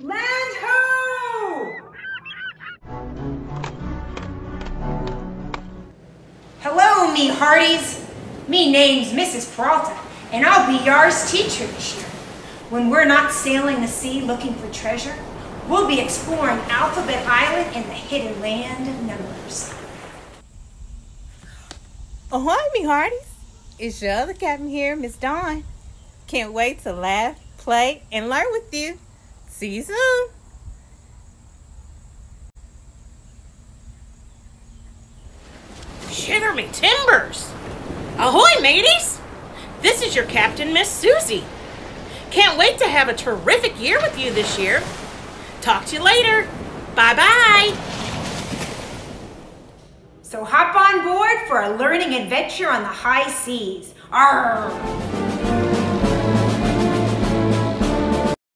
Land ho! Hello, me hearties. Me name's Mrs. Peralta, and I'll be yours teacher this year. When we're not sailing the sea looking for treasure, we'll be exploring Alphabet Island and the hidden land of numbers. Ahoy, me hearties. It's your other captain here, Miss Dawn. Can't wait to laugh, play, and learn with you. See you soon. Shiver me timbers! Ahoy, mateys! This is your captain, Miss Susie. Can't wait to have a terrific year with you this year. Talk to you later. Bye bye. So hop on board for a learning adventure on the high seas. Arr!